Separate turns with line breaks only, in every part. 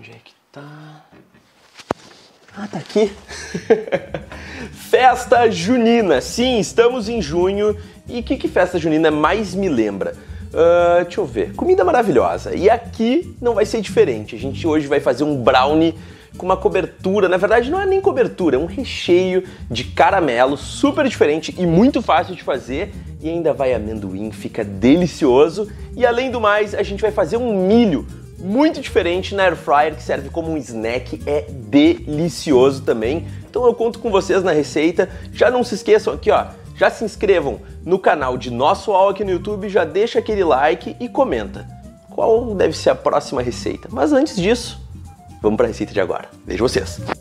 Onde é que tá? Ah, tá aqui. festa junina. Sim, estamos em junho. E o que, que festa junina mais me lembra? Uh, deixa eu ver. Comida maravilhosa. E aqui não vai ser diferente. A gente hoje vai fazer um brownie com uma cobertura. Na verdade, não é nem cobertura, é um recheio de caramelo super diferente e muito fácil de fazer. E ainda vai amendoim, fica delicioso. E além do mais, a gente vai fazer um milho muito diferente na air fryer que serve como um snack, é delicioso também. Então eu conto com vocês na receita. Já não se esqueçam aqui, ó, já se inscrevam no canal de Nosso All aqui no YouTube, já deixa aquele like e comenta qual deve ser a próxima receita. Mas antes disso, vamos para a receita de agora. Vejo vocês.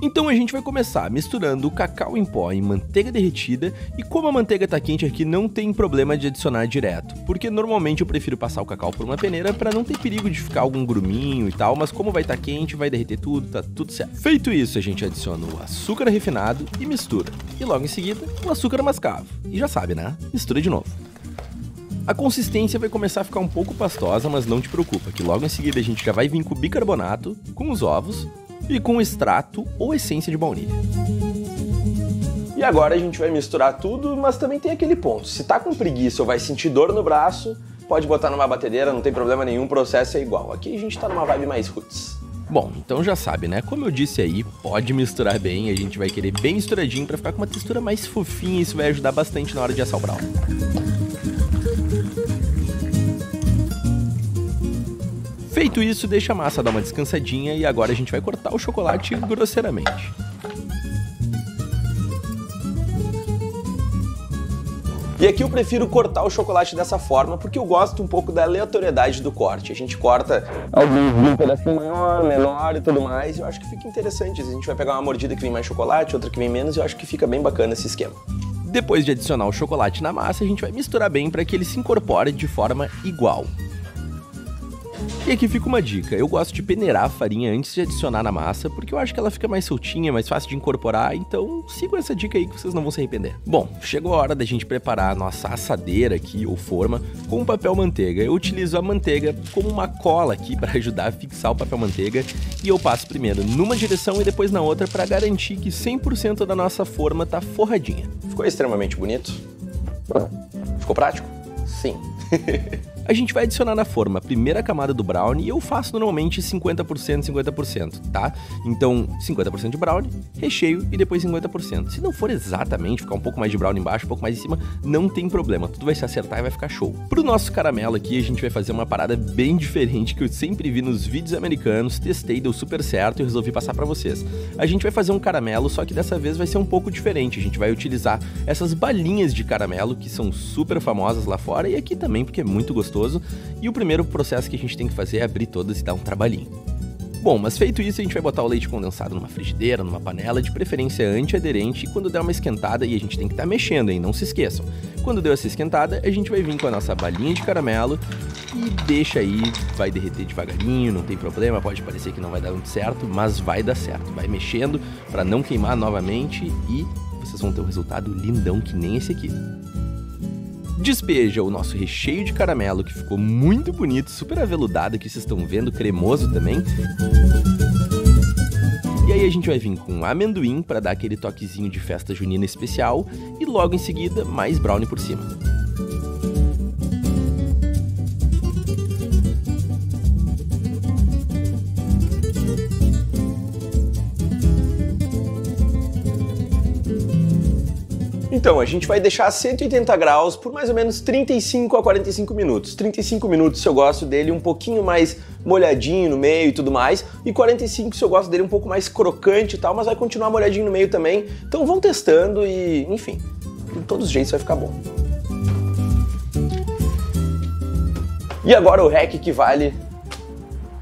Então a gente vai começar misturando o cacau em pó em manteiga derretida e como a manteiga tá quente aqui não tem problema de adicionar direto, porque normalmente eu prefiro passar o cacau por uma peneira para não ter perigo de ficar algum gruminho e tal, mas como vai estar tá quente, vai derreter tudo, tá tudo certo. Feito isso, a gente adiciona o açúcar refinado e mistura. E logo em seguida, o açúcar mascavo. E já sabe, né? Mistura de novo. A consistência vai começar a ficar um pouco pastosa, mas não te preocupa, que logo em seguida a gente já vai vir com o bicarbonato, com os ovos e com extrato ou essência de baunilha. E agora a gente vai misturar tudo, mas também tem aquele ponto. Se tá com preguiça ou vai sentir dor no braço, pode botar numa batedeira, não tem problema nenhum, o processo é igual. Aqui a gente tá numa vibe mais roots. Bom, então já sabe, né? Como eu disse aí, pode misturar bem, a gente vai querer bem misturadinho para ficar com uma textura mais fofinha e isso vai ajudar bastante na hora de assar Feito isso, deixa a massa dar uma descansadinha e agora a gente vai cortar o chocolate grosseiramente. E aqui eu prefiro cortar o chocolate dessa forma porque eu gosto um pouco da aleatoriedade do corte. A gente corta alguns um pedacinho maior, menor e tudo mais. Eu acho que fica interessante. A gente vai pegar uma mordida que vem mais chocolate, outra que vem menos, e eu acho que fica bem bacana esse esquema. Depois de adicionar o chocolate na massa, a gente vai misturar bem para que ele se incorpore de forma igual. E aqui fica uma dica, eu gosto de peneirar a farinha antes de adicionar na massa, porque eu acho que ela fica mais soltinha, mais fácil de incorporar, então sigam essa dica aí que vocês não vão se arrepender. Bom, chegou a hora da gente preparar a nossa assadeira aqui, ou forma, com papel manteiga. Eu utilizo a manteiga como uma cola aqui para ajudar a fixar o papel manteiga, e eu passo primeiro numa direção e depois na outra para garantir que 100% da nossa forma tá forradinha. Ficou extremamente bonito? Ficou prático? Sim. a gente vai adicionar na forma a primeira camada do brownie e eu faço normalmente 50%, 50%, tá? Então, 50% de brownie, recheio e depois 50%. Se não for exatamente ficar um pouco mais de brownie embaixo, um pouco mais em cima, não tem problema, tudo vai se acertar e vai ficar show. Pro nosso caramelo aqui, a gente vai fazer uma parada bem diferente que eu sempre vi nos vídeos americanos, testei, deu super certo e resolvi passar para vocês. A gente vai fazer um caramelo, só que dessa vez vai ser um pouco diferente. A gente vai utilizar essas balinhas de caramelo que são super famosas lá fora e aqui também porque é muito gostoso E o primeiro processo que a gente tem que fazer é abrir todas e dar um trabalhinho. Bom, mas feito isso, a gente vai botar o leite condensado numa frigideira, numa panela, de preferência antiaderente, e quando der uma esquentada, e a gente tem que estar tá mexendo, hein? Não se esqueçam. Quando deu essa esquentada, a gente vai vir com a nossa balinha de caramelo e deixa aí, vai derreter devagarinho, não tem problema, pode parecer que não vai dar muito certo, mas vai dar certo. Vai mexendo para não queimar novamente e vocês vão ter um resultado lindão que nem esse aqui despeja o nosso recheio de caramelo, que ficou muito bonito, super aveludado, que vocês estão vendo, cremoso também. E aí a gente vai vir com amendoim para dar aquele toquezinho de festa junina especial e logo em seguida mais brownie por cima. Então, a gente vai deixar a 180 graus por mais ou menos 35 a 45 minutos. 35 minutos se eu gosto dele um pouquinho mais molhadinho no meio e tudo mais, e 45 se eu gosto dele um pouco mais crocante e tal, mas vai continuar molhadinho no meio também. Então vão testando e, enfim, de todos os jeitos vai ficar bom. E agora o hack que vale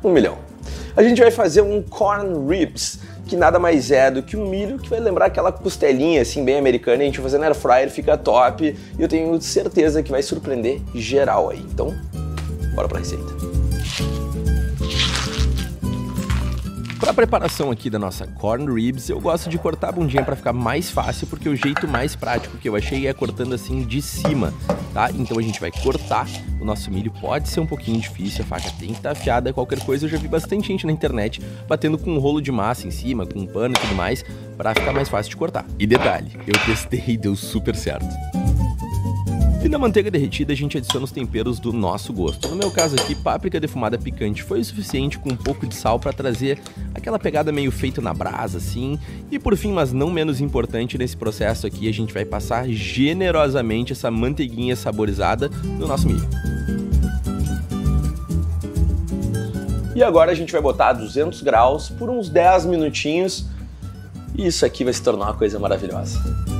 um milhão. A gente vai fazer um corn ribs que nada mais é do que um milho que vai lembrar aquela costelinha assim bem americana, e a gente fazer air fryer, fica top, e eu tenho certeza que vai surpreender geral aí. Então, bora pra receita. Para preparação aqui da nossa corn ribs, eu gosto de cortar a bundinha para ficar mais fácil, porque o jeito mais prático que eu achei é cortando assim de cima, tá? Então a gente vai cortar. O nosso milho pode ser um pouquinho difícil, a faca tem que estar tá afiada, qualquer coisa eu já vi bastante gente na internet batendo com um rolo de massa em cima, com um pano e tudo mais, para ficar mais fácil de cortar. E detalhe, eu testei e deu super certo. E na manteiga derretida a gente adiciona os temperos do nosso gosto. No meu caso aqui, páprica defumada picante foi o suficiente com um pouco de sal para trazer aquela pegada meio feito na brasa assim. E por fim, mas não menos importante nesse processo aqui, a gente vai passar generosamente essa manteiguinha saborizada no nosso milho. E agora a gente vai botar a 200 graus por uns 10 minutinhos. E isso aqui vai se tornar uma coisa maravilhosa.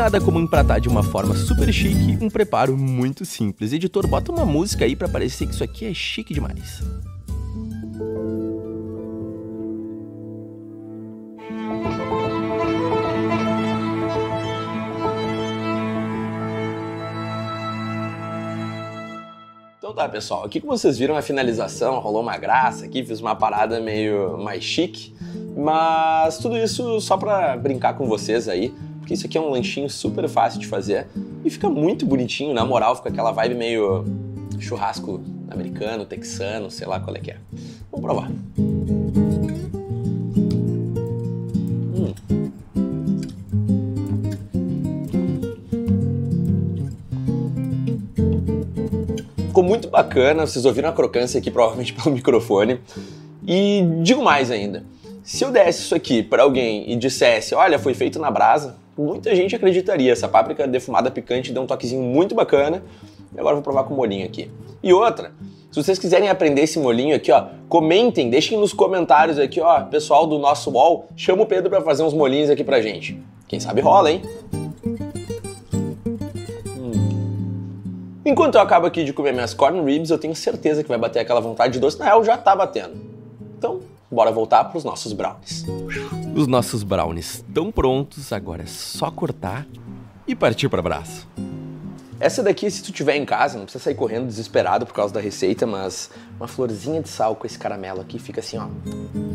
Nada como empratar de uma forma super chique um preparo muito simples. Editor, bota uma música aí para parecer que isso aqui é chique demais. Então tá, pessoal, aqui como vocês viram a finalização, rolou uma graça aqui, fiz uma parada meio mais chique, mas tudo isso só pra brincar com vocês aí, porque isso aqui é um lanchinho super fácil de fazer e fica muito bonitinho, na moral, fica aquela vibe meio churrasco americano, texano, sei lá qual é que é. Vamos provar. Hum. Ficou muito bacana, vocês ouviram a crocância aqui provavelmente pelo microfone. E digo mais ainda, se eu desse isso aqui para alguém e dissesse, olha, foi feito na brasa, muita gente acreditaria. Essa páprica defumada picante deu um toquezinho muito bacana. E agora vou provar com o molinho aqui. E outra, se vocês quiserem aprender esse molinho aqui, ó, comentem, deixem nos comentários aqui, ó, pessoal do nosso wall, chama o Pedro para fazer uns molinhos aqui pra gente. Quem sabe rola, hein? Hum. Enquanto eu acabo aqui de comer minhas corn ribs, eu tenho certeza que vai bater aquela vontade de doce. Na real, já tá batendo. Então, bora voltar pros nossos brownies. Os nossos brownies estão prontos, agora é só cortar e partir para braço. Essa daqui, se tu tiver em casa, não precisa sair correndo desesperado por causa da receita, mas uma florzinha de sal com esse caramelo aqui fica assim, ó,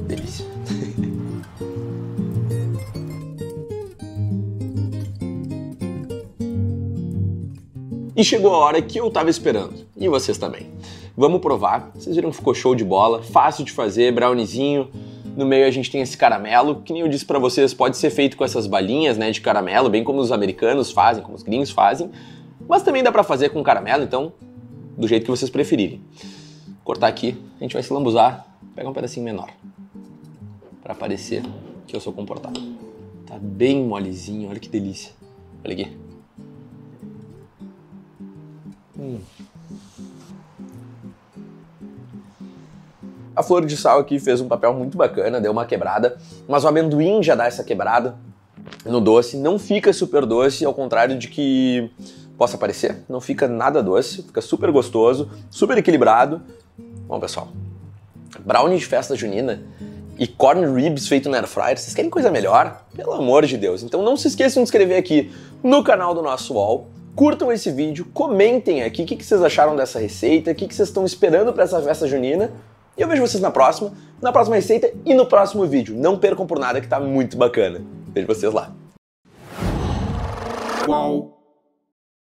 delícia. e chegou a hora que eu tava esperando, e vocês também. Vamos provar, vocês viram que ficou show de bola, fácil de fazer, browniezinho, no meio a gente tem esse caramelo, que nem eu disse para vocês, pode ser feito com essas balinhas, né, de caramelo, bem como os americanos fazem, como os gringos fazem, mas também dá para fazer com caramelo, então do jeito que vocês preferirem. Cortar aqui, a gente vai se lambuzar, pegar um pedacinho menor, para parecer que eu sou comportado. Tá bem molezinho, olha que delícia. Olha aqui. Hum. A flor de sal aqui fez um papel muito bacana, deu uma quebrada, mas o amendoim já dá essa quebrada no doce, não fica super doce, ao contrário de que possa parecer, não fica nada doce, fica super gostoso, super equilibrado. Bom, pessoal, brownie de festa junina e corn ribs feito no air fryer, vocês querem coisa melhor? Pelo amor de Deus. Então não se esqueçam de inscrever aqui no canal do nosso wall. Curtam esse vídeo, comentem aqui o que, vocês acharam dessa receita, o que vocês estão esperando para essa festa junina. E eu vejo vocês na próxima, na próxima receita e no próximo vídeo. Não percam por nada que tá muito bacana. Vejo vocês lá.